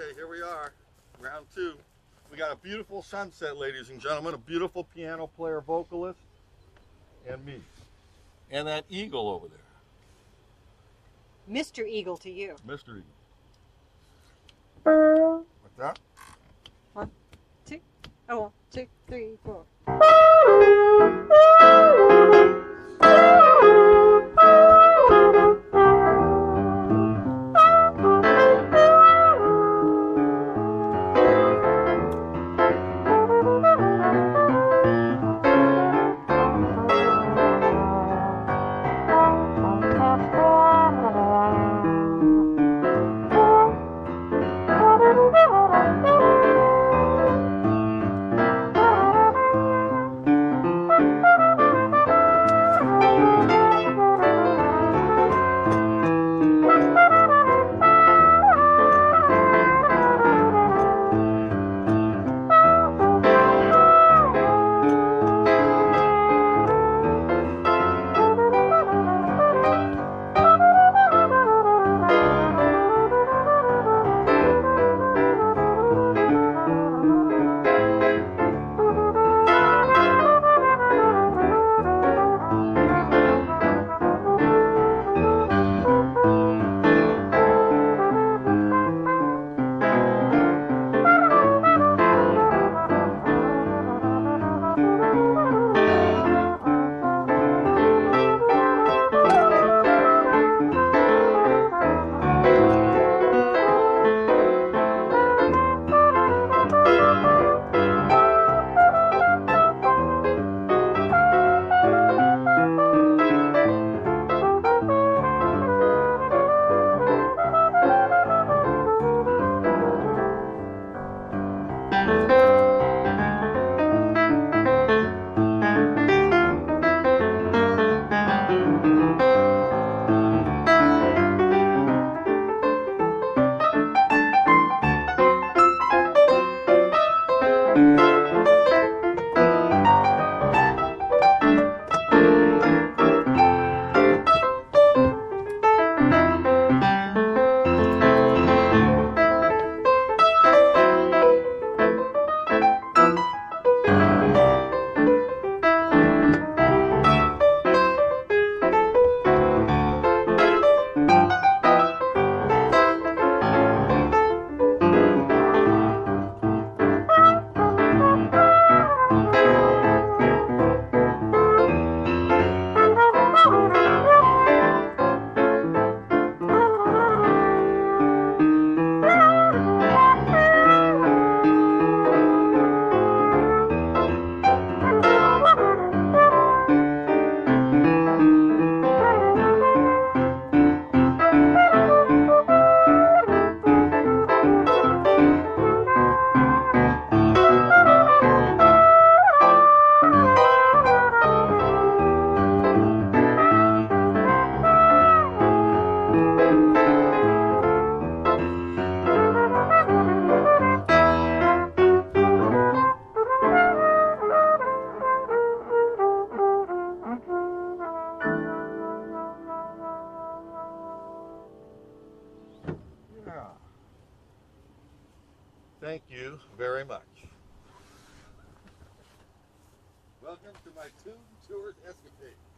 Okay, here we are, round two. We got a beautiful sunset, ladies and gentlemen, a beautiful piano player vocalist, and me. And that eagle over there, Mr. Eagle to you. Mr. Eagle. What's that? Two. Oh, one, two, three, four. Thank you very much. Welcome to my tune tour escapade.